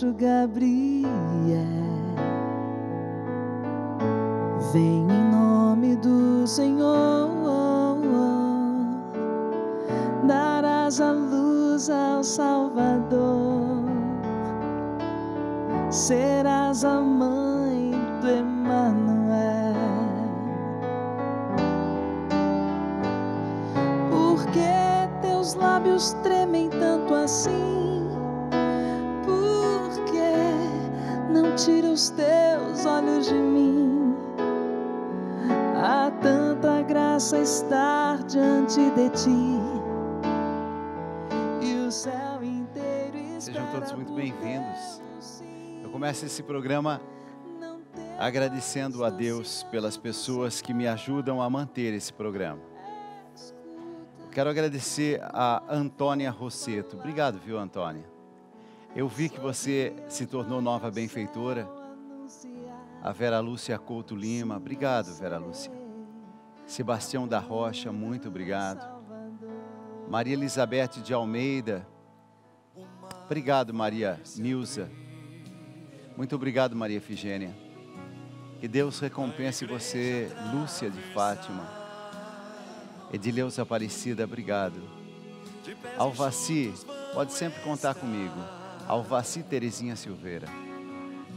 anjo Gabriel. Venho em nome do Senhor. Darás a luz ao Salvador. Serás a mãe do Emmanuel. Por que teus lábios tremem tira os teus olhos de mim? Há tanta graça estar diante de ti. E o céu inteiro Sejam todos muito bem-vindos. Eu começo esse programa agradecendo a Deus pelas pessoas que me ajudam a manter esse programa. Quero agradecer a Antônia Rosseto. Obrigado, viu, Antônia? Eu vi que você se tornou nova benfeitora. A Vera Lúcia Couto Lima. Obrigado, Vera Lúcia. Sebastião da Rocha, muito obrigado. Maria Elizabeth de Almeida. Obrigado, Maria Nilza. Muito obrigado, Maria Efigênia. Que Deus recompense você, Lúcia de Fátima. Edileuza Aparecida, obrigado. Alvaci, pode sempre contar comigo. Alvaci Terezinha Silveira.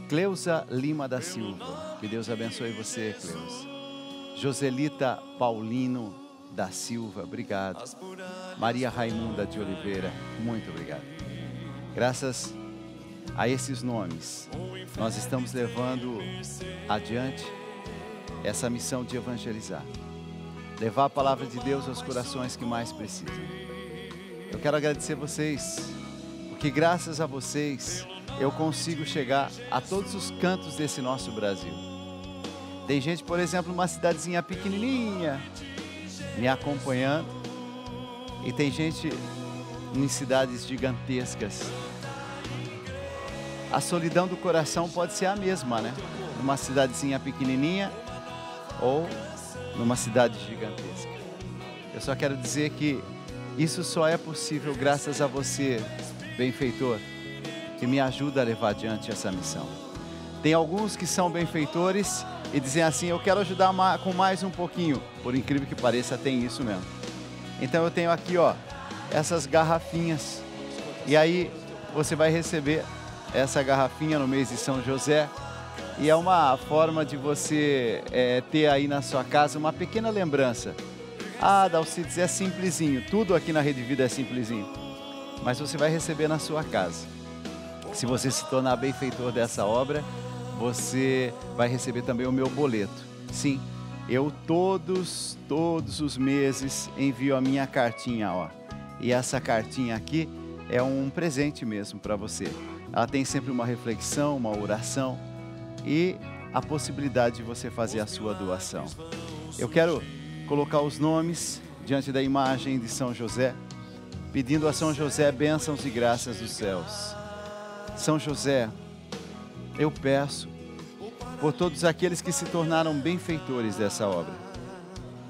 Cleusa Lima da Silva. Que Deus abençoe você, Cleusa. Joselita Paulino da Silva, obrigado. Maria Raimunda de Oliveira, muito obrigado. Graças a esses nomes, nós estamos levando adiante essa missão de evangelizar. Levar a palavra de Deus aos corações que mais precisam. Eu quero agradecer vocês, porque graças a vocês eu consigo chegar a todos os cantos desse nosso Brasil. Tem gente, por exemplo, numa cidadezinha pequenininha, me acompanhando, e tem gente em cidades gigantescas. A solidão do coração pode ser a mesma, né? Numa cidadezinha pequenininha ou numa cidade gigantesca. Eu só quero dizer que isso só é possível graças a você, benfeitor, que me ajuda a levar adiante essa missão. Tem alguns que são benfeitores e dizem assim: Eu quero ajudar com mais um pouquinho. Por incrível que pareça, tem isso mesmo. Então eu tenho aqui, ó, essas garrafinhas. E aí você vai receber essa garrafinha no mês de São José. E é uma forma de você eh, ter aí na sua casa uma pequena lembrança. Ah, Dalcides, é simplesinho. Tudo aqui na Rede Vida é simplesinho. Mas você vai receber na sua casa. Se você se tornar benfeitor dessa obra, você vai receber também o meu boleto. Sim, eu todos, todos os meses envio a minha cartinha, ó. E essa cartinha aqui é um presente mesmo para você. Ela tem sempre uma reflexão, uma oração e a possibilidade de você fazer a sua doação. Eu quero colocar os nomes diante da imagem de São José, pedindo a São José bênçãos e graças dos céus. São José, eu peço por todos aqueles que se tornaram benfeitores dessa obra.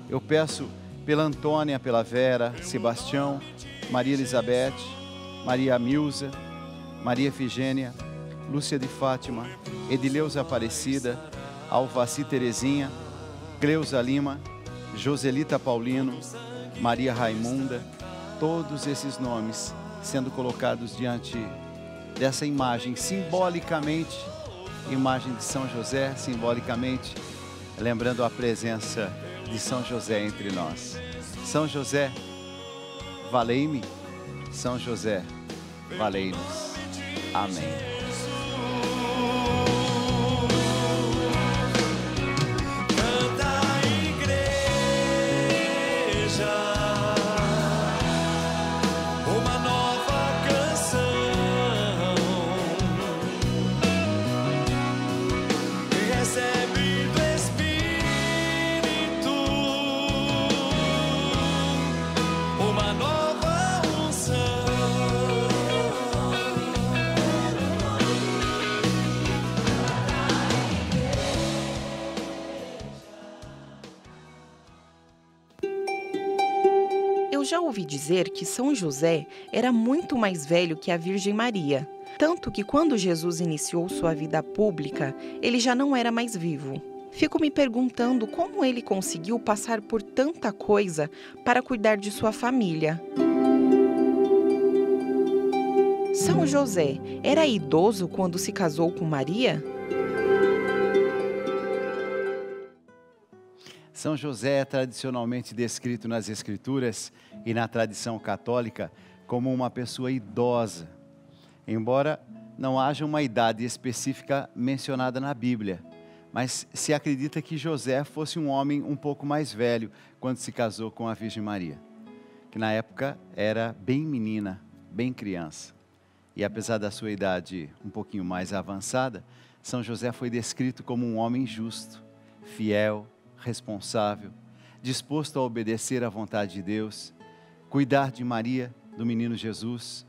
Eu peço pela Antônia, pela Vera, Sebastião, Maria Elizabeth, Maria Milza, Maria Efigênia, Lúcia de Fátima, Edileuza Aparecida, Alvaci Terezinha, Cleusa Lima, Joselita Paulino, Maria Raimunda, todos esses nomes sendo colocados diante dessa imagem, simbolicamente, imagem de São José, simbolicamente, lembrando a presença de São José entre nós. São José, valei-me, São José, valei-nos. Amém. Ouvi dizer que São José era muito mais velho que a Virgem Maria, tanto que quando Jesus iniciou sua vida pública, ele já não era mais vivo. Fico me perguntando como ele conseguiu passar por tanta coisa para cuidar de sua família. São José era idoso quando se casou com Maria? São José é tradicionalmente descrito nas Escrituras e na tradição católica como uma pessoa idosa, embora não haja uma idade específica mencionada na Bíblia. Mas se acredita que José fosse um homem um pouco mais velho quando se casou com a Virgem Maria, que na época era bem menina, bem criança. E apesar da sua idade um pouquinho mais avançada, São José foi descrito como um homem justo, fiel, responsável, disposto a obedecer à vontade de Deus, cuidar de Maria, do menino Jesus.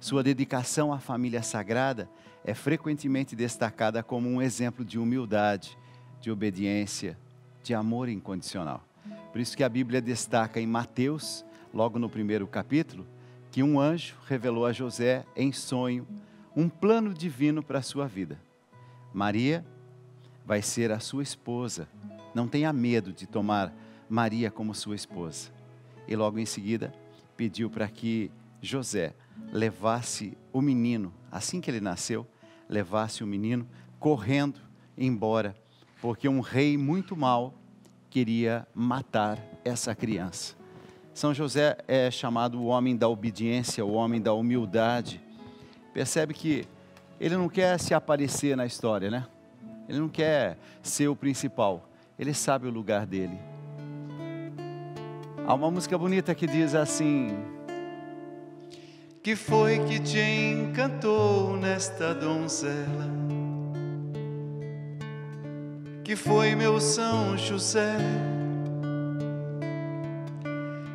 Sua dedicação à família sagrada é frequentemente destacada como um exemplo de humildade, de obediência, de amor incondicional. Por isso que a Bíblia destaca em Mateus, logo no primeiro capítulo, que um anjo revelou a José em sonho um plano divino para a sua vida. Maria vai ser a sua esposa. Não tenha medo de tomar Maria como sua esposa. E logo em seguida pediu para que José levasse o menino, assim que ele nasceu, levasse o menino correndo embora, porque um rei muito mau queria matar essa criança. São José é chamado o homem da obediência, o homem da humildade. Percebe que ele não quer se aparecer na história, né? Ele não quer ser o principal. Ele sabe o lugar dele. Há uma música bonita que diz assim: Que foi que te encantou nesta donzela? Que foi meu São José?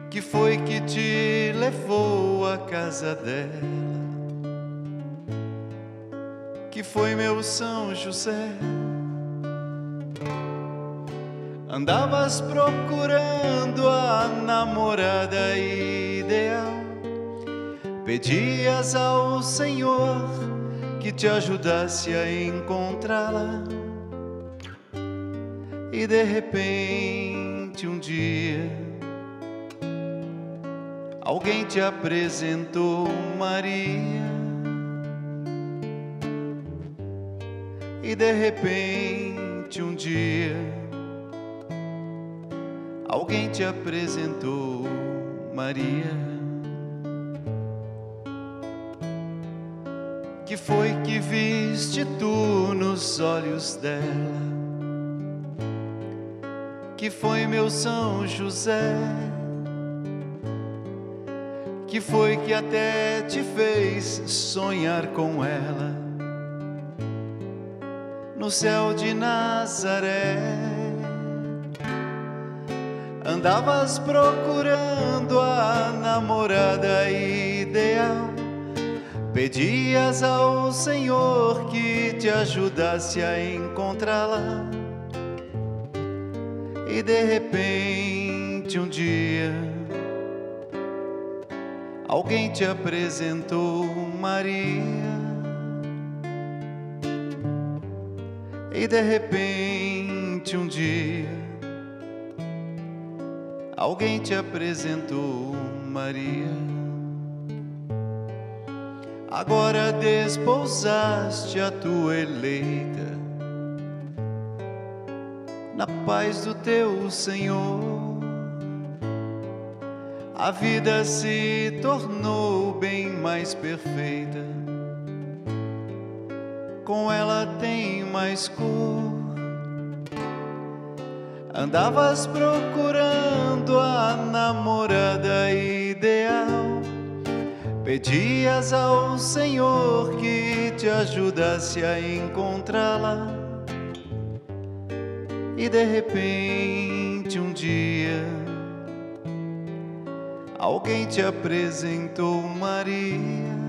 Que foi que te levou à casa dela? Que foi meu São José? Andavas procurando a namorada ideal, pedias ao Senhor que te ajudasse a encontrá-la, e de repente um dia alguém te apresentou Maria, e de repente um dia alguém te apresentou Maria. Que foi que viste tu nos olhos dela? Que foi meu São José? Que foi que até te fez sonhar com ela? No céu de Nazaré Andavas procurando a namorada ideal, pedias ao Senhor que te ajudasse a encontrá-la, e de repente um dia alguém te apresentou Maria, e de repente um dia alguém te apresentou Maria. Agora despousaste a tua eleita, na paz do teu Senhor. A vida se tornou bem mais perfeita, com ela tem mais cor. Andavas procurando a namorada ideal, pedias ao Senhor que te ajudasse a encontrá-la, e de repente um dia alguém te apresentou Maria,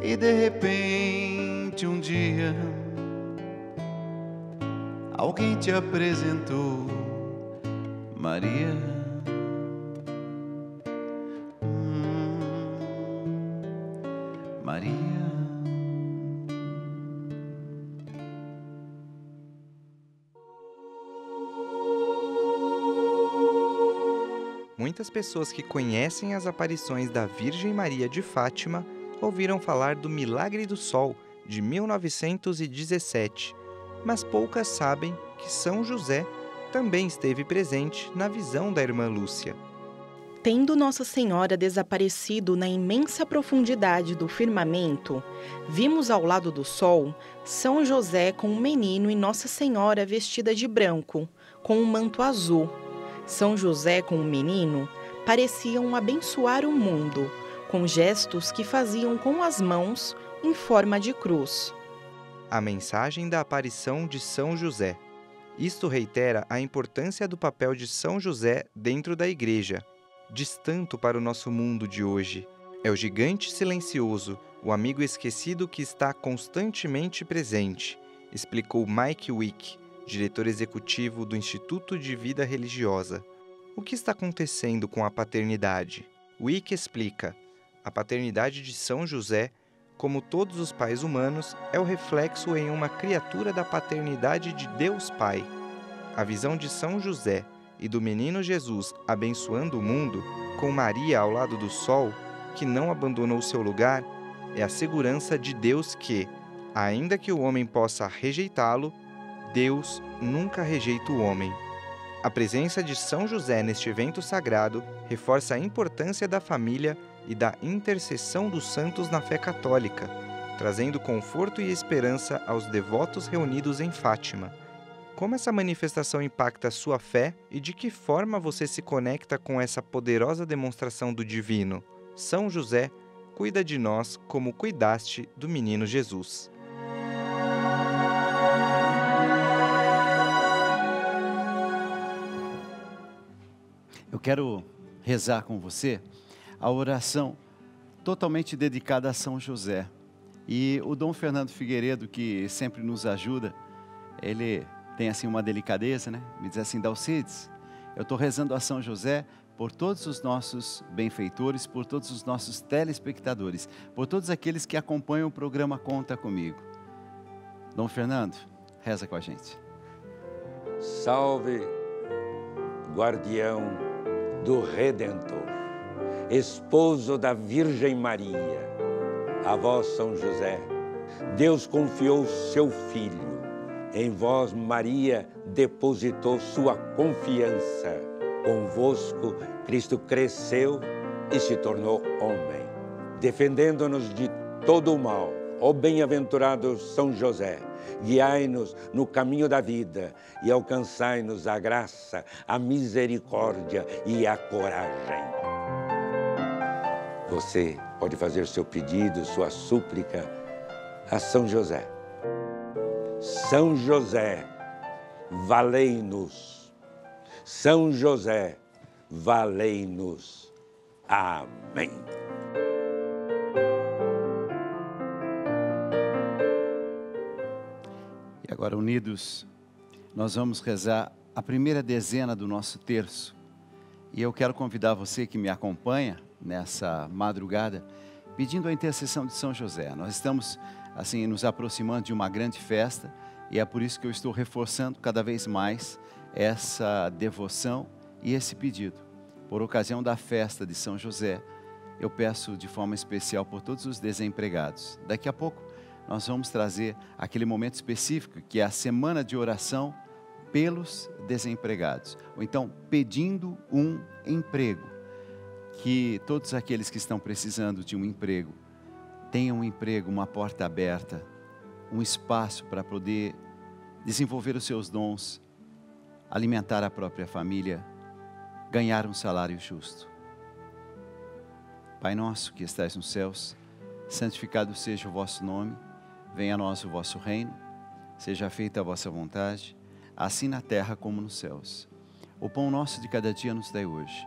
e de repente um dia alguém te apresentou Maria. Hum, Maria. Muitas pessoas que conhecem as aparições da Virgem Maria de Fátima ouviram falar do Milagre do Sol de 1917, mas poucas sabem que São José também esteve presente na visão da irmã Lúcia. Tendo Nossa Senhora desaparecido na imensa profundidade do firmamento, vimos ao lado do sol São José com um menino e Nossa Senhora vestida de branco, com um manto azul. São José com o menino pareciam abençoar o mundo, com gestos que faziam com as mãos em forma de cruz. A mensagem da aparição de São José. Isto reitera a importância do papel de São José dentro da Igreja. Diz tanto para o nosso mundo de hoje. É o gigante silencioso, o amigo esquecido que está constantemente presente, explicou Mike Wick, diretor executivo do Instituto de Vida Religiosa. O que está acontecendo com a paternidade? Wick explica: a paternidade de São José, como todos os pais humanos, é o reflexo em uma criatura da paternidade de Deus Pai. A visão de São José e do menino Jesus abençoando o mundo, com Maria ao lado do sol, que não abandonou seu lugar, é a segurança de Deus que, ainda que o homem possa rejeitá-lo, Deus nunca rejeita o homem. A presença de São José neste evento sagrado reforça a importância da família e da intercessão dos santos na fé católica, trazendo conforto e esperança aos devotos reunidos em Fátima. Como essa manifestação impacta a sua fé e de que forma você se conecta com essa poderosa demonstração do divino? São José, cuida de nós como cuidaste do menino Jesus. Eu quero rezar com você a oração totalmente dedicada a São José. E o Dom Fernando Figueiredo, que sempre nos ajuda, ele tem assim uma delicadeza, né? Me diz assim, Dalcides, eu estou rezando a São José por todos os nossos benfeitores, por todos os nossos telespectadores, por todos aqueles que acompanham o programa Conta Comigo. Dom Fernando, reza com a gente. Salve, guardião do Redentor, esposo da Virgem Maria, a vós, São José, Deus confiou seu Filho. Em vós, Maria, depositou sua confiança. Convosco, Cristo cresceu e se tornou homem, defendendo-nos de todo o mal. Ó bem-aventurado São José, guiai-nos no caminho da vida e alcançai-nos a graça, a misericórdia e a coragem. Você pode fazer seu pedido, sua súplica a São José. São José, valei-nos. São José, valei-nos. Amém. E agora, unidos, nós vamos rezar a primeira dezena do nosso terço. E eu quero convidar você que me acompanha nessa madrugada, pedindo a intercessão de São José. Nós estamos, assim, nos aproximando de uma grande festa e é por isso que eu estou reforçando cada vez mais essa devoção e esse pedido. Por ocasião da festa de São José, eu peço de forma especial por todos os desempregados. Daqui a pouco nós vamos trazer aquele momento específico que é a semana de oração pelos desempregados, ou então pedindo um emprego. Que todos aqueles que estão precisando de um emprego tenham um emprego, uma porta aberta, um espaço para poder desenvolver os seus dons, alimentar a própria família, ganhar um salário justo. Pai nosso que estais nos céus, santificado seja o vosso nome, venha a nós o vosso reino, seja feita a vossa vontade, assim na terra como nos céus. O pão nosso de cada dia nos dai hoje.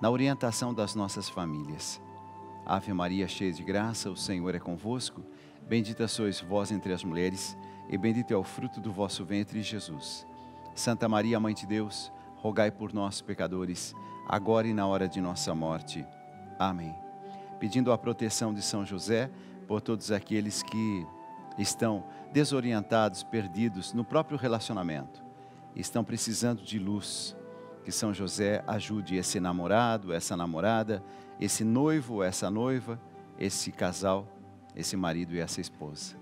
na orientação das nossas famílias. Ave Maria, cheia de graça, o Senhor é convosco. Bendita sois vós entre as mulheres, e bendito é o fruto do vosso ventre, Jesus. Santa Maria, Mãe de Deus, rogai por nós, pecadores, agora e na hora de nossa morte. Amém. Pedindo a proteção de São José por todos aqueles que estão desorientados, perdidos no próprio relacionamento, estão precisando de luz. Que São José ajude esse namorado, essa namorada, esse noivo, essa noiva, esse casal, esse marido e essa esposa.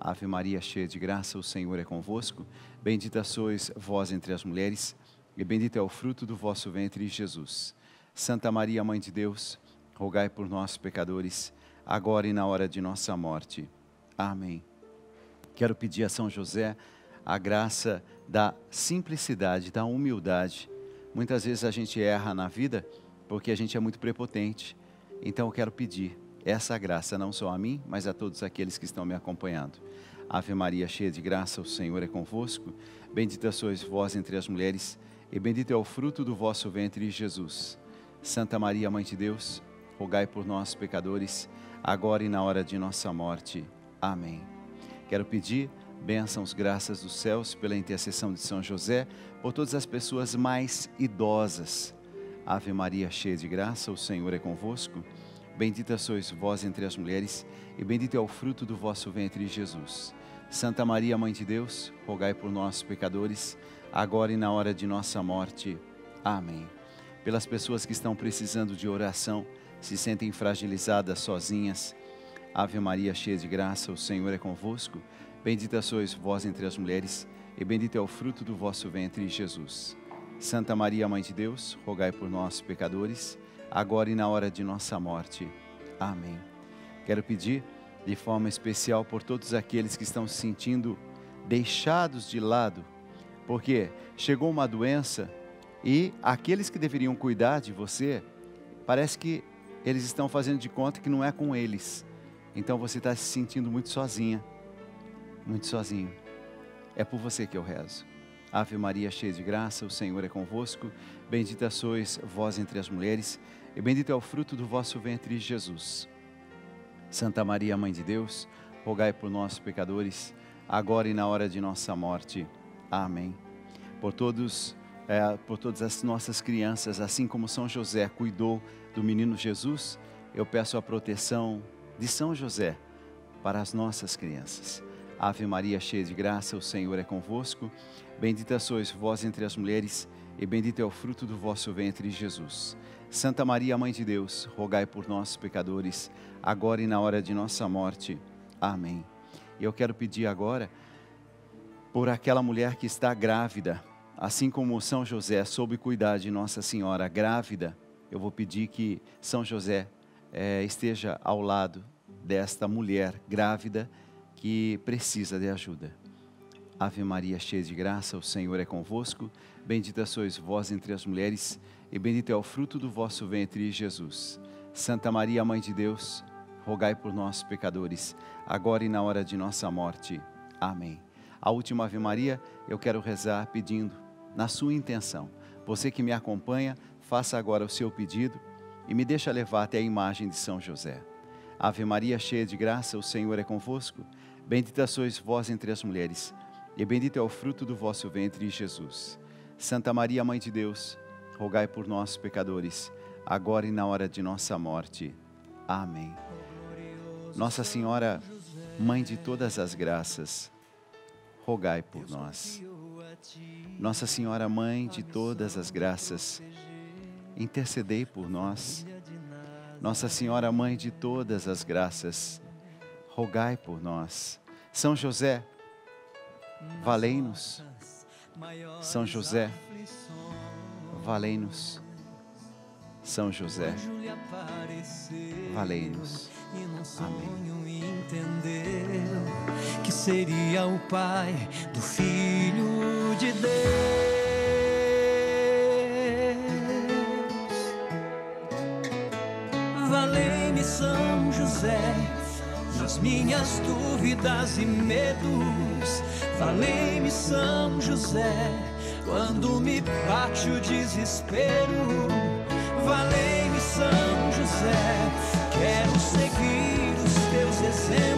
Ave Maria, cheia de graça, o Senhor é convosco. Bendita sois vós entre as mulheres, e bendito é o fruto do vosso ventre, Jesus. Santa Maria, Mãe de Deus, rogai por nós, pecadores, agora e na hora de nossa morte. Amém. Quero pedir a São José a graça da simplicidade, da humildade. Muitas vezes a gente erra na vida porque a gente é muito prepotente. Então eu quero pedir essa graça não só a mim, mas a todos aqueles que estão me acompanhando. Ave Maria, cheia de graça, o Senhor é convosco. Bendita sois vós entre as mulheres, e bendito é o fruto do vosso ventre, Jesus. Santa Maria, Mãe de Deus, rogai por nós, pecadores, agora e na hora de nossa morte. Amém. Quero pedir bênçãos, graças dos céus, pela intercessão de São José, por todas as pessoas mais idosas. Ave Maria, cheia de graça, o Senhor é convosco. Bendita sois vós entre as mulheres, e bendito é o fruto do vosso ventre, Jesus. Santa Maria, Mãe de Deus, rogai por nós, pecadores, agora e na hora de nossa morte. Amém. Pelas pessoas que estão precisando de oração, se sentem fragilizadas, sozinhas. Ave Maria, cheia de graça, o Senhor é convosco. Bendita sois vós entre as mulheres, e bendito é o fruto do vosso ventre, Jesus. Santa Maria, Mãe de Deus, rogai por nós, pecadores, agora e na hora de nossa morte. Amém. Quero pedir de forma especial por todos aqueles que estão se sentindo deixados de lado, porque chegou uma doença e aqueles que deveriam cuidar de você, parece que eles estão fazendo de conta que não é com eles. Então você está se sentindo muito sozinha, muito sozinho. É por você que eu rezo. Ave Maria, cheia de graça, o Senhor é convosco. Bendita sois vós entre as mulheres, e bendito é o fruto do vosso ventre, Jesus. Santa Maria, Mãe de Deus, rogai por nós, pecadores, agora e na hora de nossa morte. Amém. Por todos, é, por todas as nossas crianças, assim como São José cuidou do menino Jesus, eu peço a proteção de São José para as nossas crianças. Ave Maria, cheia de graça, o Senhor é convosco. Bendita sois vós entre as mulheres, e bendito é o fruto do vosso ventre, Jesus. Santa Maria, Mãe de Deus, rogai por nós, pecadores, agora e na hora de nossa morte. Amém. E eu quero pedir agora por aquela mulher que está grávida, assim como São José soube cuidar de Nossa Senhora grávida, eu vou pedir que São José eh, esteja ao lado desta mulher grávida que precisa de ajuda. Ave Maria, cheia de graça, o Senhor é convosco. Bendita sois vós entre as mulheres, e bendito é o fruto do vosso ventre, Jesus. Santa Maria, Mãe de Deus, rogai por nós, pecadores, agora e na hora de nossa morte. Amém. A última Ave Maria, eu quero rezar pedindo, na sua intenção. Você que me acompanha, faça agora o seu pedido e me deixa levar até a imagem de São José. Ave Maria, cheia de graça, o Senhor é convosco. Bendita sois vós entre as mulheres, e bendito é o fruto do vosso ventre, Jesus. Santa Maria, Mãe de Deus, rogai por nós, pecadores, agora e na hora de nossa morte. Amém. Nossa Senhora, Mãe de todas as graças, rogai por nós. Nossa Senhora, Mãe de todas as graças, intercedei por nós. Nossa Senhora, Mãe de todas as graças, rogai por nós. São José, valei-nos. São José, valei-nos. São José, valei-nos. Sonho entendeu que seria o pai do filho de Deus. São José, nas minhas dúvidas e medos. Valei-me, São José, quando me bate o desespero. Valei-me, São José, quero seguir os teus exemplos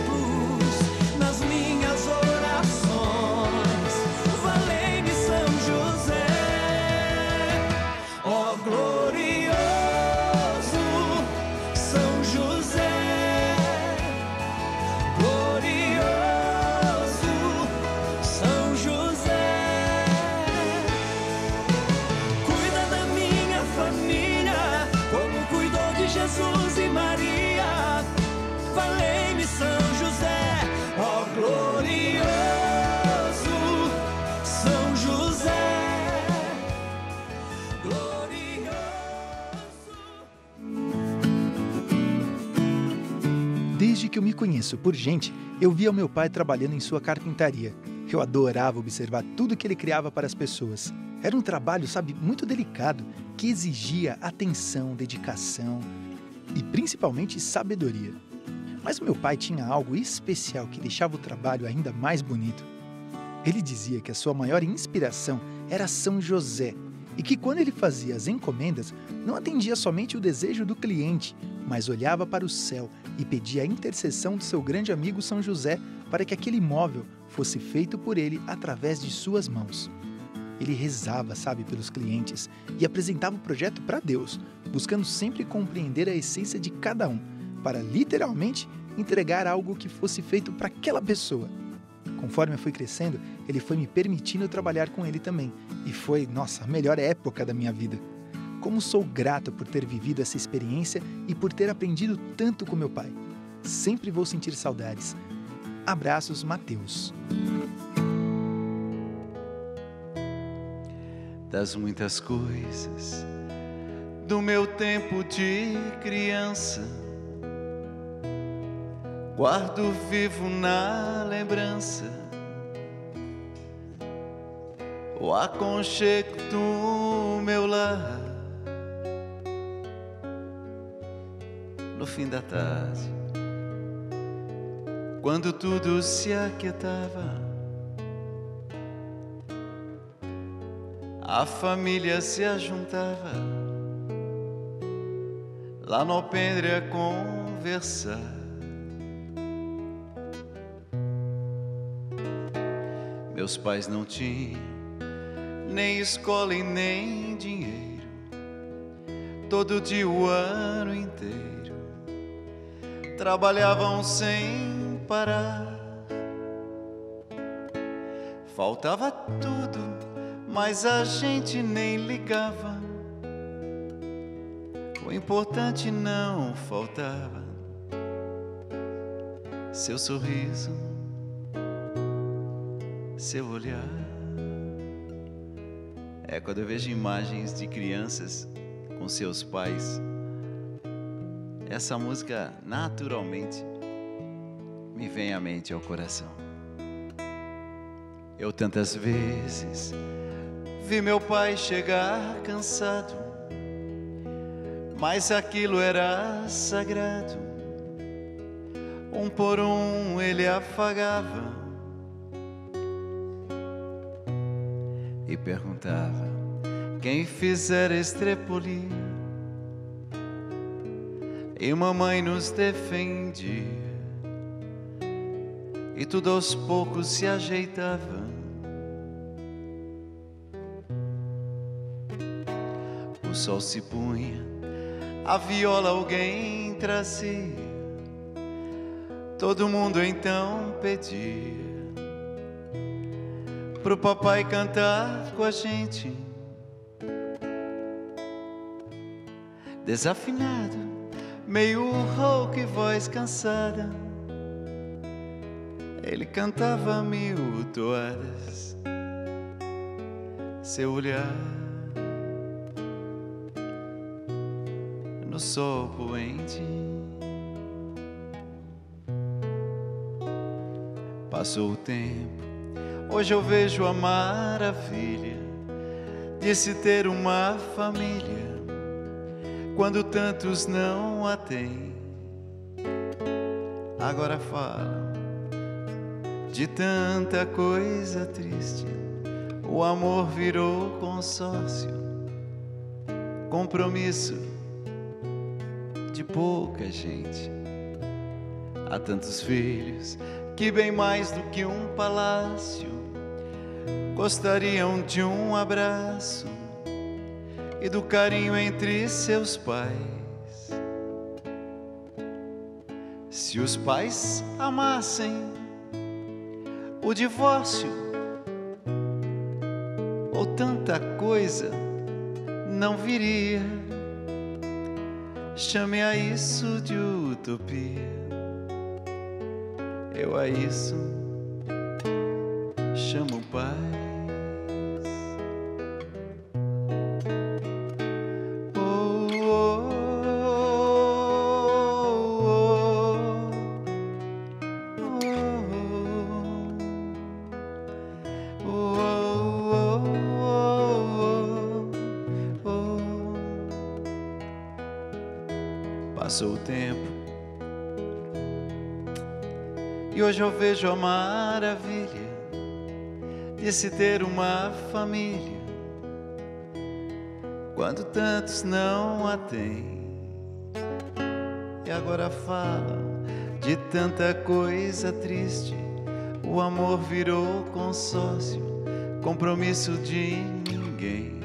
conheço por gente, eu via o meu pai trabalhando em sua carpintaria. Eu adorava observar tudo que ele criava para as pessoas. Era um trabalho, sabe, muito delicado, que exigia atenção, dedicação e principalmente sabedoria. Mas o meu pai tinha algo especial que deixava o trabalho ainda mais bonito. Ele dizia que a sua maior inspiração era São José e que quando ele fazia as encomendas, não atendia somente o desejo do cliente, mas olhava para o céu e pedia a intercessão do seu grande amigo São José para que aquele móvel fosse feito por ele através de suas mãos. Ele rezava, sabe, pelos clientes e apresentava o projeto para Deus, buscando sempre compreender a essência de cada um, para literalmente entregar algo que fosse feito para aquela pessoa. Conforme eu fui crescendo, ele foi me permitindo trabalhar com ele também, e foi, nossa, a melhor época da minha vida. Como sou grato por ter vivido essa experiência e por ter aprendido tanto com meu pai. Sempre vou sentir saudades. Abraços, Mateus. das muitas coisas do meu tempo de criança. Guardo vivo na lembrança o aconchego do meu lar. No fim da tarde, quando tudo se aquietava. a família se ajuntava lá no alpendre a conversar. Meus pais não tinham nem escola e nem dinheiro, todo dia o ano inteiro trabalhavam sem parar. Faltava tudo mas a gente nem ligava. O importante não faltava. Seu sorriso, seu olhar. É quando eu vejo imagens de crianças com seus pais, essa música naturalmente me vem à mente ao coração. Eu tantas vezes Vi meu pai chegar cansado, mas aquilo era sagrado. Um por um ele afagava e perguntava: quem fizer estrepolia? E mamãe nos defendia, e tudo aos poucos se ajeitava. O sol se punha, a viola alguém trazia. Todo mundo então pedia pro papai cantar com a gente. Desafinado, meio rouco e voz cansada. Ele cantava mil toadas. Seu olhar no sol poente. Passou o tempo, hoje eu vejo a maravilha de se ter uma família quando tantos não a têm. agora fala de tanta coisa triste. O amor virou consórcio, compromisso de pouca gente. Há tantos filhos que, bem mais do que um palácio, gostariam de um abraço e do carinho entre seus pais. Se os pais amassem o divórcio ou tanta coisa não viria. Chame a isso de utopia. Eu a isso chamo paz. Vejo a maravilha de se ter uma família quando tantos não a têm. E agora falam de tanta coisa triste. O amor virou consórcio, compromisso de ninguém.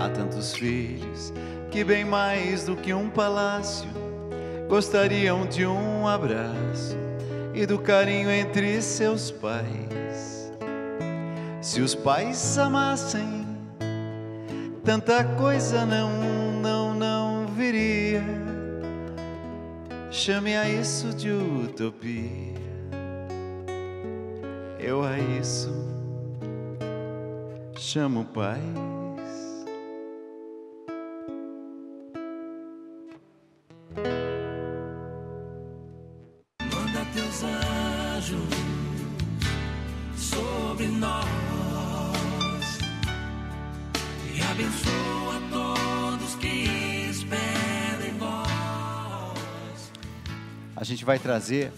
Há tantos filhos que, bem mais do que um palácio, gostariam de um abraço e do carinho entre seus pais. Se os pais amassem, tanta coisa não, não, não viria. Chame a isso de utopia. Eu a isso chamo paz. Trazer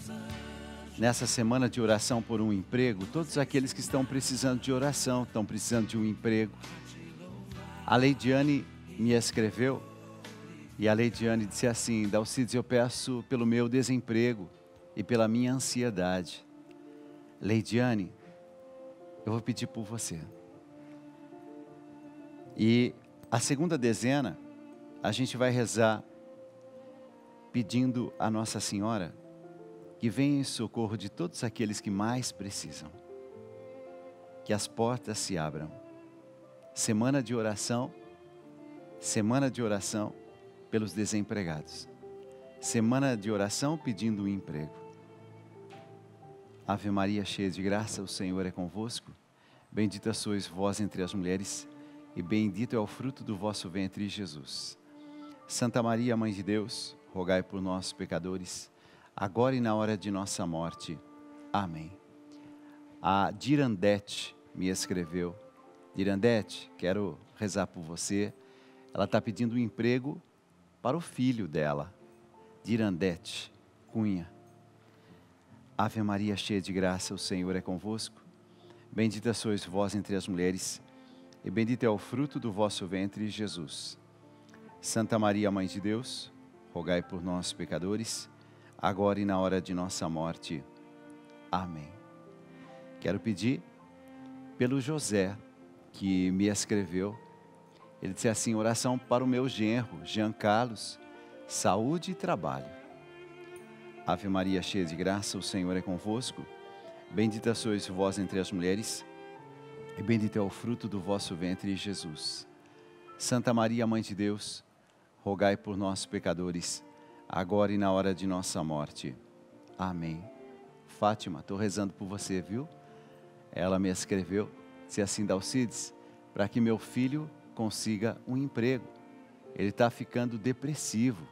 nessa semana de oração por um emprego todos aqueles que estão precisando de oração, estão precisando de um emprego. A Leidiane me escreveu e a Leidiane disse assim: Dalcides, eu peço pelo meu desemprego e pela minha ansiedade. Leidiane, eu vou pedir por você. E a segunda dezena, a gente vai rezar pedindo a Nossa Senhora que venha em socorro de todos aqueles que mais precisam. Que as portas se abram. Semana de oração, semana de oração pelos desempregados. Semana de oração pedindo um emprego. Ave Maria, cheia de graça, o Senhor é convosco. Bendita sois vós entre as mulheres, e bendito é o fruto do vosso ventre, Jesus. Santa Maria, Mãe de Deus, rogai por nós, pecadores, agora e na hora de nossa morte. Amém. A Dirandete me escreveu. Dirandete, quero rezar por você. Ela está pedindo um emprego para o filho dela, Dirandete Cunha. Ave Maria, cheia de graça, o Senhor é convosco. Bendita sois vós entre as mulheres, e bendito é o fruto do vosso ventre, Jesus. Santa Maria, Mãe de Deus, rogai por nós, pecadores, agora e na hora de nossa morte. Amém. Quero pedir pelo José, que me escreveu. Ele disse assim: oração para o meu genro, Jean Carlos, saúde e trabalho. Ave Maria, cheia de graça, o Senhor é convosco. Bendita sois vós entre as mulheres, e bendito é o fruto do vosso ventre, Jesus. Santa Maria, Mãe de Deus, rogai por nós, pecadores, agora e na hora de nossa morte. Amém. Fátima, estou rezando por você, viu? Ela me escreveu, se assim Dalcides, para que meu filho consiga um emprego. Ele está ficando depressivo.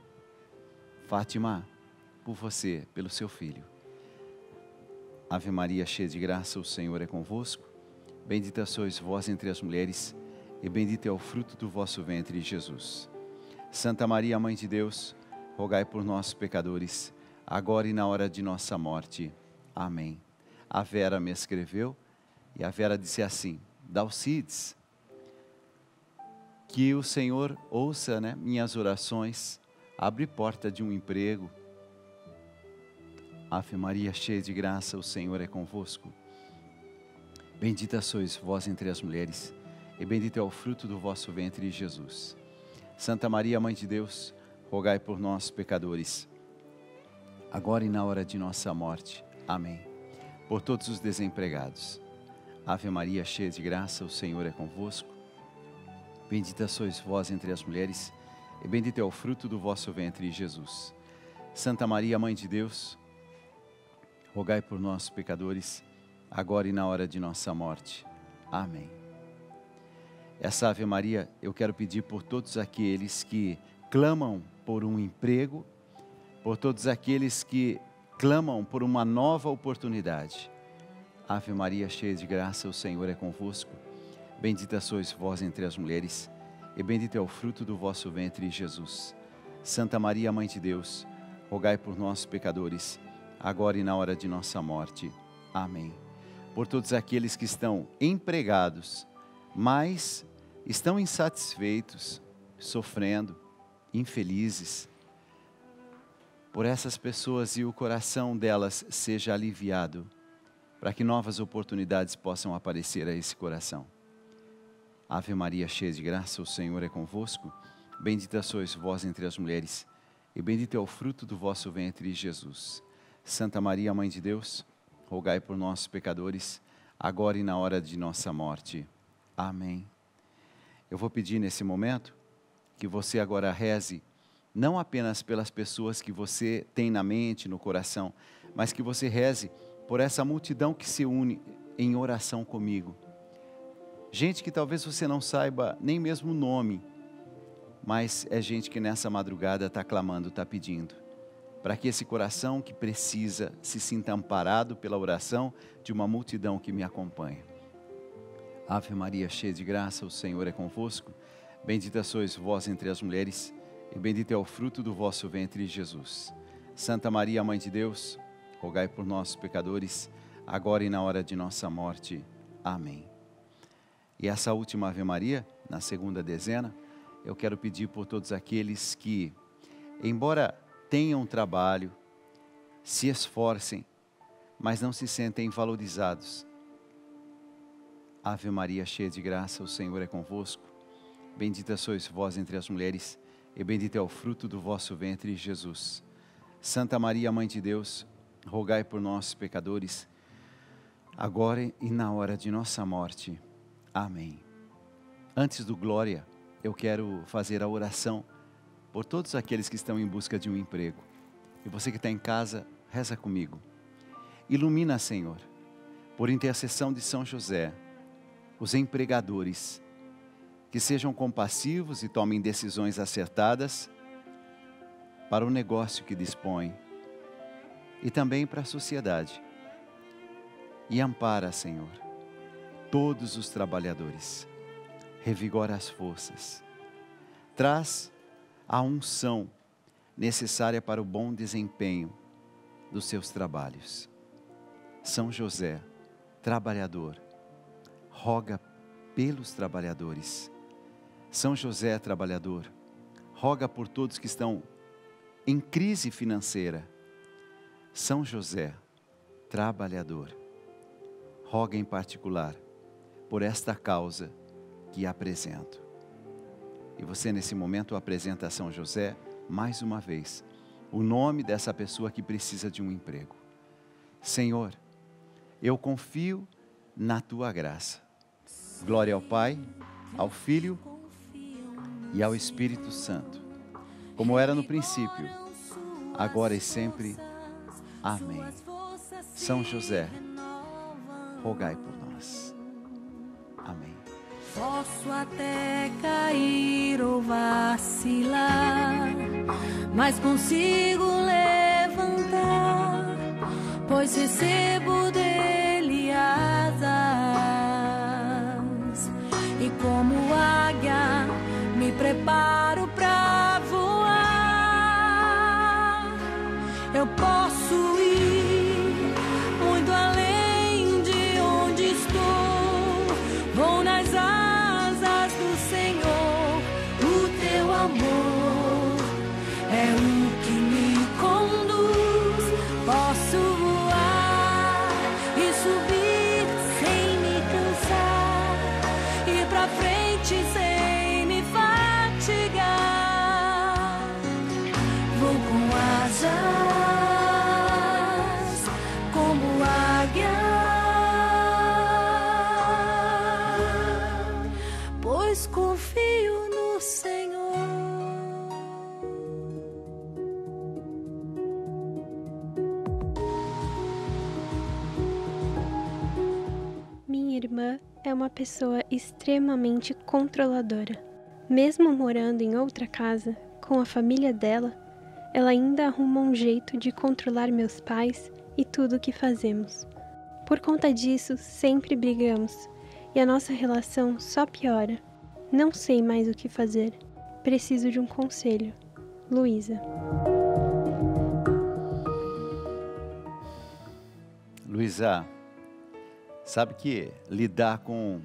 Fátima, por você, pelo seu filho. Ave Maria, cheia de graça, o Senhor é convosco. Bendita sois vós entre as mulheres, e bendito é o fruto do vosso ventre, Jesus. Santa Maria, Mãe de Deus, rogai por nós, pecadores, agora e na hora de nossa morte. Amém. A Vera me escreveu e a Vera disse assim: Dalcides, que o Senhor ouça né, minhas orações, abre porta de um emprego. Ave Maria, cheia de graça, o Senhor é convosco. Bendita sois vós entre as mulheres, e bendito é o fruto do vosso ventre, Jesus. Santa Maria, Mãe de Deus, rogai por nós, pecadores, agora e na hora de nossa morte. Amém. Por todos os desempregados. Ave Maria, cheia de graça, o Senhor é convosco. Bendita sois vós entre as mulheres, e bendito é o fruto do vosso ventre, Jesus. Santa Maria, Mãe de Deus, rogai por nós, pecadores, agora e na hora de nossa morte. Amém. Essa Ave Maria eu quero pedir por todos aqueles que clamam por um emprego, por todos aqueles que clamam por uma nova oportunidade. Ave Maria, cheia de graça, o Senhor é convosco. Bendita sois vós entre as mulheres, e bendito é o fruto do vosso ventre, Jesus. Santa Maria, Mãe de Deus, rogai por nós, pecadores, agora e na hora de nossa morte. Amém. Por todos aqueles que estão empregados, mas estão insatisfeitos, sofrendo, infelizes, por essas pessoas e o coração delas seja aliviado, para que novas oportunidades possam aparecer a esse coração. Ave Maria, cheia de graça, o Senhor é convosco. Bendita sois vós entre as mulheres, e bendito é o fruto do vosso ventre, Jesus. Santa Maria, Mãe de Deus, rogai por nós, pecadores, agora e na hora de nossa morte. Amém. Eu vou pedir nesse momento que você agora reze, não apenas pelas pessoas que você tem na mente, no coração, mas que você reze por essa multidão que se une em oração comigo. Gente que talvez você não saiba nem mesmo o nome, mas é gente que nessa madrugada está clamando, está pedindo, para que esse coração que precisa se sinta amparado pela oração de uma multidão que me acompanha. Ave Maria, cheia de graça, o Senhor é convosco. Bendita sois vós entre as mulheres, e bendito é o fruto do vosso ventre, Jesus. Santa Maria, Mãe de Deus, rogai por nós, pecadores, agora e na hora de nossa morte. Amém. E essa última Ave Maria, na segunda dezena, eu quero pedir por todos aqueles que, embora tenham trabalho, se esforcem, mas não se sentem valorizados. Ave Maria, cheia de graça, o Senhor é convosco. Bendita sois vós entre as mulheres, e bendito é o fruto do vosso ventre, Jesus. Santa Maria, Mãe de Deus, rogai por nós, pecadores, agora e na hora de nossa morte. Amém. Antes do glória, eu quero fazer a oração por todos aqueles que estão em busca de um emprego. E você que está em casa, reza comigo. Ilumina, Senhor, por intercessão de São José, os empregadores, que sejam compassivos e tomem decisões acertadas para o negócio que dispõem e também para a sociedade. E ampara, Senhor, todos os trabalhadores. Revigora as forças. Traz a unção necessária para o bom desempenho dos seus trabalhos. São José, trabalhador, roga pelos trabalhadores. São José, trabalhador, roga por todos que estão em crise financeira. São José, trabalhador, roga em particular por esta causa que apresento. E você, nesse momento, apresenta a São José mais uma vez o nome dessa pessoa que precisa de um emprego. Senhor, eu confio na tua graça. Glória ao Pai, ao Filho e ao Espírito Santo, como era no princípio, agora e sempre. Amém. São José, rogai por nós. Amém. Posso até cair ou vacilar, mas consigo levantar, pois recebo dele me uma pessoa extremamente controladora. Mesmo morando em outra casa, com a família dela, ela ainda arruma um jeito de controlar meus pais e tudo o que fazemos. Por conta disso, sempre brigamos e a nossa relação só piora. Não sei mais o que fazer. Preciso de um conselho. Luísa. Luísa, sabe que lidar com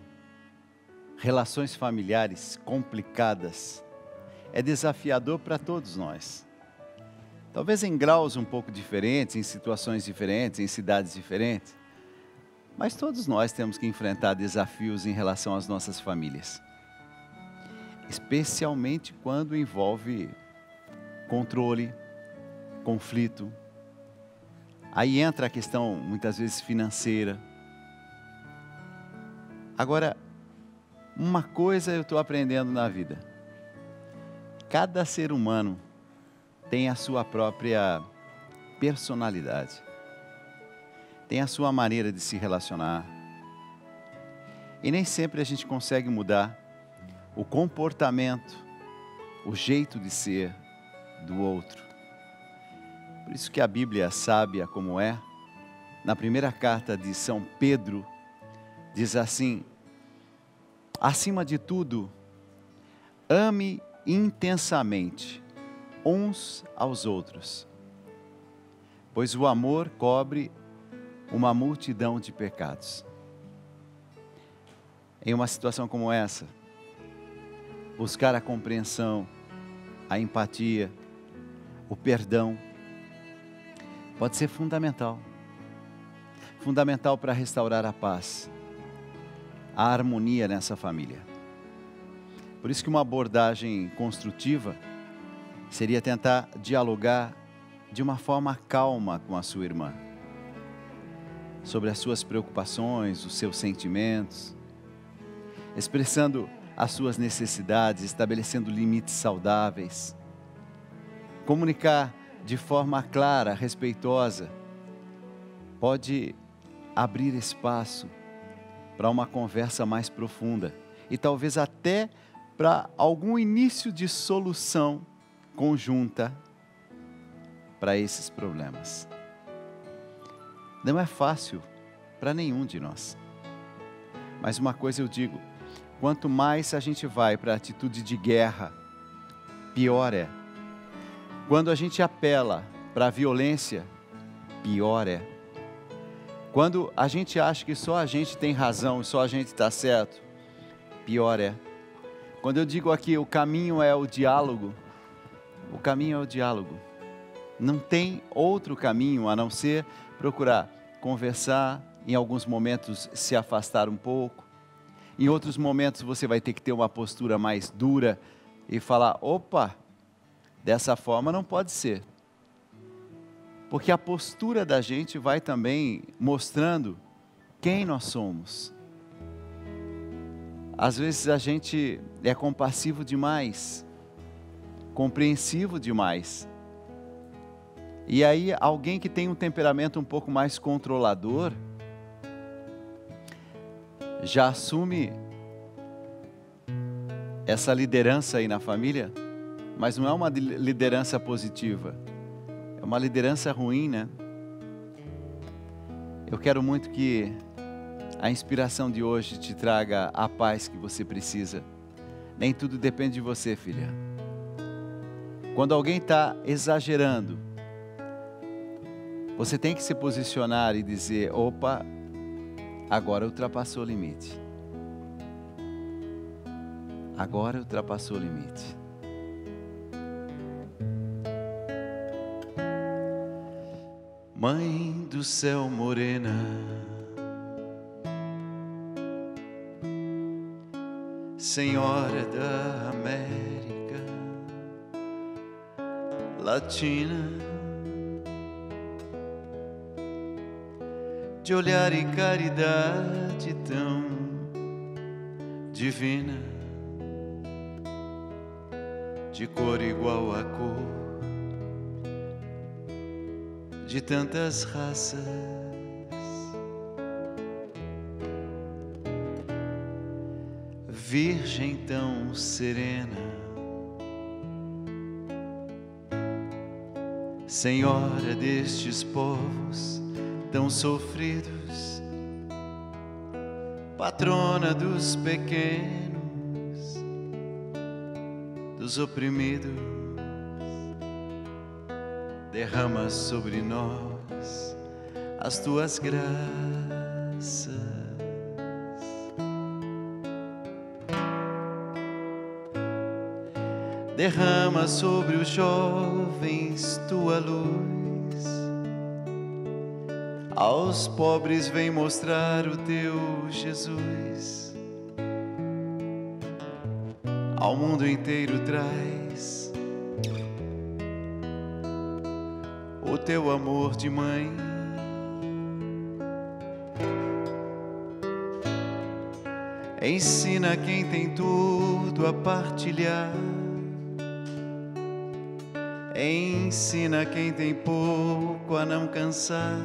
relações familiares complicadas é desafiador para todos nós. Talvez em graus um pouco diferentes, em situações diferentes, em cidades diferentes, mas todos nós temos que enfrentar desafios em relação às nossas famílias. Especialmente quando envolve controle, conflito. Aí entra a questão, muitas vezes, financeira. Agora, uma coisa eu estou aprendendo na vida: cada ser humano tem a sua própria personalidade, tem a sua maneira de se relacionar. E nem sempre a gente consegue mudar o comportamento, o jeito de ser do outro. Por isso que a Bíblia sábia como é, na primeira carta de São Pedro, diz assim: acima de tudo, ame intensamente uns aos outros, pois o amor cobre uma multidão de pecados. Em uma situação como essa, buscar a compreensão, a empatia, o perdão, pode ser fundamental. Fundamental para restaurar a paz, a harmonia nessa família. Por isso que uma abordagem construtiva seria tentar dialogar de uma forma calma com a sua irmã sobre as suas preocupações, os seus sentimentos, expressando as suas necessidades, estabelecendo limites saudáveis. Comunicar de forma clara, respeitosa, pode abrir espaço para uma conversa mais profunda e talvez até para algum início de solução conjunta para esses problemas. Não é fácil para nenhum de nós. Mas uma coisa eu digo: quanto mais a gente vai para a atitude de guerra, pior é. Quando a gente apela para a violência, pior é. Quando a gente acha que só a gente tem razão só a gente está certo, pior é. Quando eu digo aqui o caminho é o diálogo, o caminho é o diálogo. Não tem outro caminho a não ser procurar conversar, em alguns momentos se afastar um pouco. Em outros momentos você vai ter que ter uma postura mais dura e falar: opa, dessa forma não pode ser. Porque a postura da gente vai também mostrando quem nós somos. Às vezes a gente é compassivo demais, compreensivo demais. E aí, alguém que tem um temperamento um pouco mais controlador, já assume essa liderança aí na família, mas não é uma liderança positiva, é uma liderança ruim, né? Eu quero muito que a inspiração de hoje te traga a paz que você precisa. Nem tudo depende de você, filha. Quando alguém está exagerando, você tem que se posicionar e dizer: opa, agora ultrapassou o limite. Agora ultrapassou o limite. Mãe do céu morena, Senhora da América Latina. de olhar e caridade tão divina. de cor igual à cor de tantas raças. Virgem tão serena, Senhora destes povos tão sofridos, patrona dos pequenos, dos oprimidos derrama sobre nós as tuas graças. Derrama sobre os jovens tua luz, aos pobres vem mostrar o teu Jesus, ao mundo inteiro traz teu amor de mãe. Ensina quem tem tudo a partilhar. Ensina quem tem pouco a não cansar.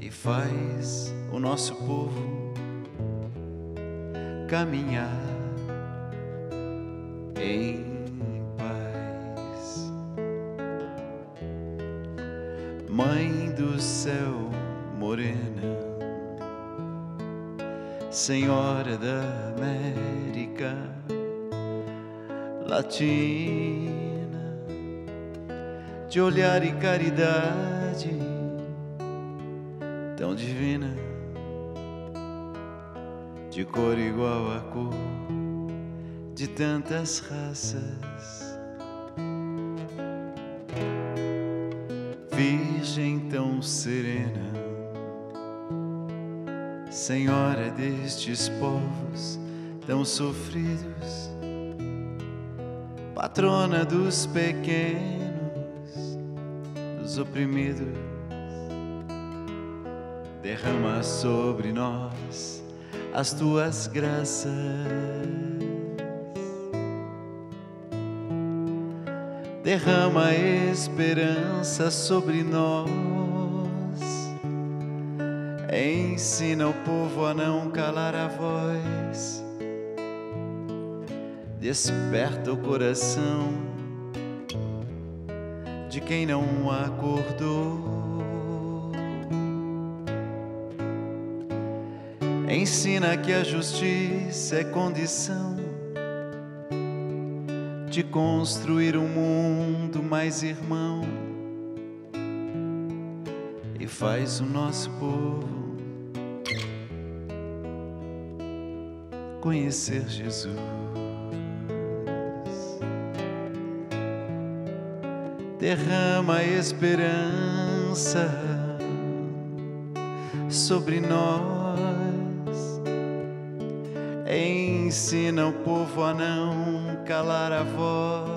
E faz o nosso povo caminhar em Senhora da América Latina, de olhar e caridade tão divina, de cor igual à cor de tantas raças. Virgem tão serena, Senhora destes povos tão sofridos, patrona dos pequenos, dos oprimidos, derrama sobre nós as tuas graças. derrama esperança sobre nós. Ensina o povo a não calar a voz. Desperta o coração de quem não acordou. Ensina que a justiça é condição de construir um mundo mais irmão e faz o nosso povo conhecer Jesus. Derrama esperança sobre nós ensina o povo a não calar a voz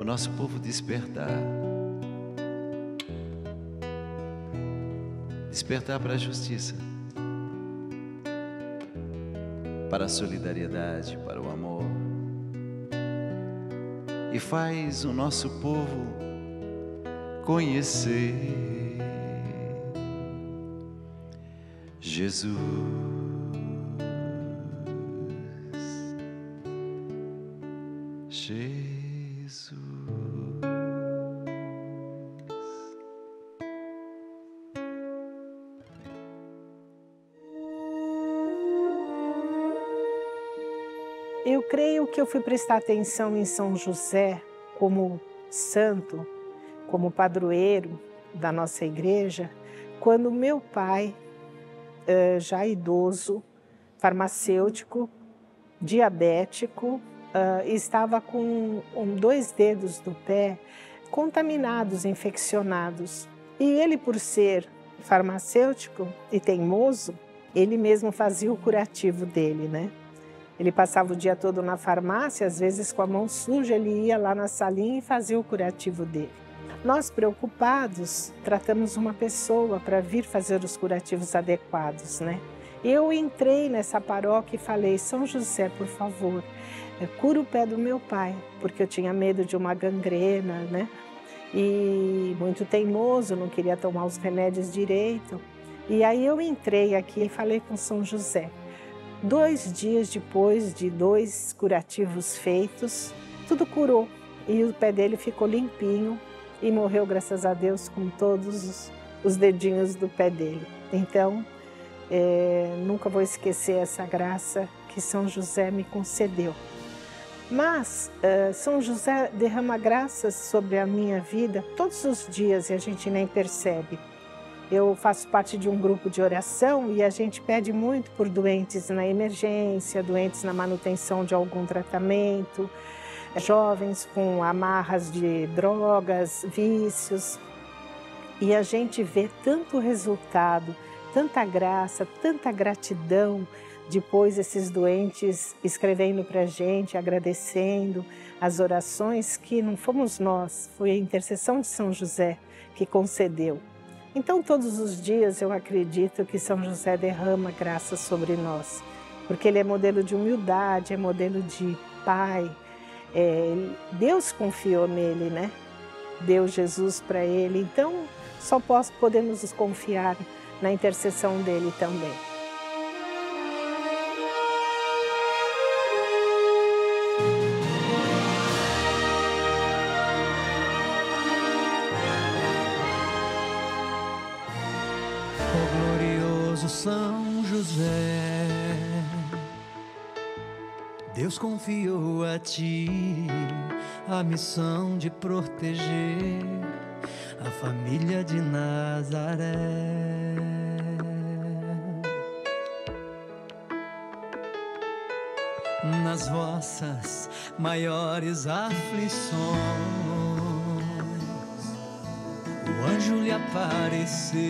o nosso povo despertar despertar para a justiça, para a solidariedade, para o amor e faz o nosso povo conhecer Jesus. Prestar atenção em São José como santo, como padroeiro da nossa igreja, quando meu pai, eh, já idoso, farmacêutico, diabético, eh, estava com dois dedos do pé contaminados, infeccionados. E ele, por ser farmacêutico e teimoso, ele mesmo fazia o curativo dele, né? Ele passava o dia todo na farmácia, às vezes com a mão suja, ele ia lá na salinha e fazia o curativo dele. Nós, preocupados, tratamos uma pessoa para vir fazer os curativos adequados, né? Eu entrei nessa paróquia e falei: São José, por favor, eh, cura o pé do meu pai, porque eu tinha medo de uma gangrena, né? E muito teimoso, não queria tomar os remédios direito. E aí eu entrei aqui e falei com São José. Dois dias depois de dois curativos feitos, tudo curou e o pé dele ficou limpinho e morreu, graças a Deus, com todos os, os dedinhos do pé dele. Então, é, nunca vou esquecer essa graça que São José me concedeu. Mas uh, São José derrama graças sobre a minha vida todos os dias e a gente nem percebe. Eu faço parte de um grupo de oração e a gente pede muito por doentes na emergência, doentes na manutenção de algum tratamento, jovens com amarras de drogas, vícios. E a gente vê tanto resultado, tanta graça, tanta gratidão depois esses doentes escrevendo para a gente, agradecendo as orações que não fomos nós, foi a intercessão de São José que concedeu. Então, todos os dias eu acredito que São José derrama graça sobre nós, porque ele é modelo de humildade, é modelo de pai. É, Deus confiou nele, né? Deu Jesus para ele. Então, só podemos confiar na intercessão dele também. Deus confiou a ti a missão de proteger a família de Nazaré. Nas vossas maiores aflições o anjo lhe apareceu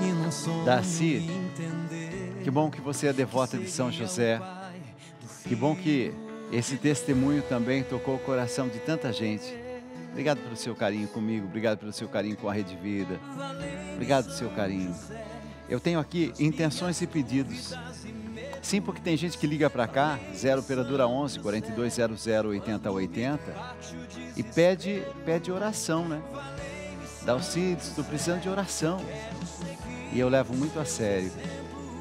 e não soube Darcy, entender. Que bom que você é devota de São José. Que bom que esse testemunho também tocou o coração de tanta gente. Obrigado pelo seu carinho comigo, obrigado pelo seu carinho com a Rede Vida. Obrigado pelo seu carinho. Eu tenho aqui intenções e pedidos. Sim, porque tem gente que liga para cá, 0 operadora 11 4200 8080 e pede pede oração, né? Dalcides, estou precisando de oração. E eu levo muito a sério.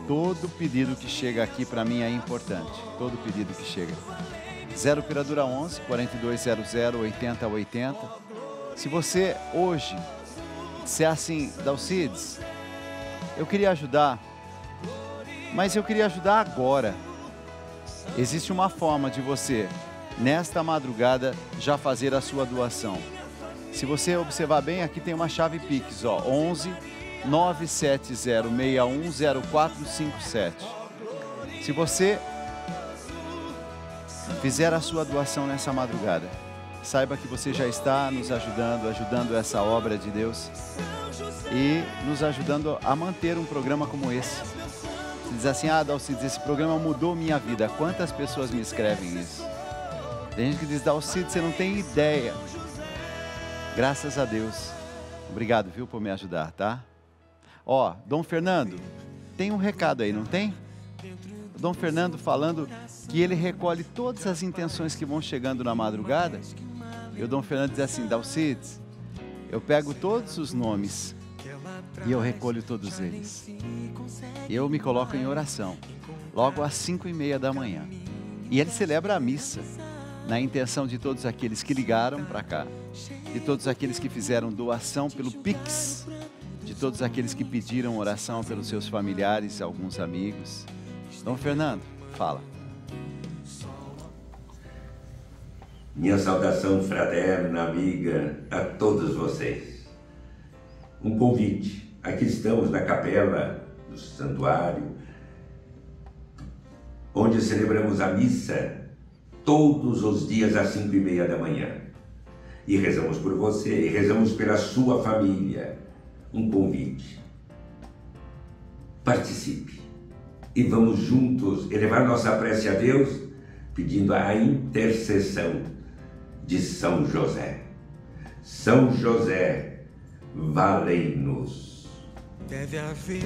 Todo pedido que chega aqui para mim é importante. Todo pedido que chega. 0 operadora 11 4200 8080. Se você hoje disser assim, Dalcides, eu queria ajudar, mas eu queria ajudar agora. Existe uma forma de você, nesta madrugada, já fazer a sua doação. Se você observar bem, aqui tem uma chave Pix, ó, 11 970610457. Se você fizer a sua doação nessa madrugada, saiba que você já está nos ajudando, ajudando essa obra de Deus e nos ajudando a manter um programa como esse. Você diz assim, ah, Dalcides, esse programa mudou minha vida. Quantas pessoas me escrevem isso? Tem gente que diz, Dalcides, você não tem ideia. Graças a Deus. Obrigado, viu, por me ajudar, tá? Ó, Dom Fernando, tem um recado aí, não tem? O Dom Fernando falando que ele recolhe todas as intenções que vão chegando na madrugada. E o Dom Fernando diz assim: Dalcides, eu pego todos os nomes e eu recolho todos eles. Eu me coloco em oração, logo às cinco e meia da manhã. E ele celebra a missa na intenção de todos aqueles que ligaram para cá, de todos aqueles que fizeram doação pelo Pix, de todos aqueles que pediram oração pelos seus familiares, alguns amigos. Dom Fernando, fala. Minha saudação fraterna, amiga, a todos vocês. Um convite. Aqui estamos na capela do santuário, onde celebramos a missa todos os dias às cinco e meia da manhã. E rezamos por você, e rezamos pela sua família. Um convite. Participe. E vamos juntos elevar nossa prece a Deus, pedindo a intercessão de São José. São José, valei-nos. Deve haver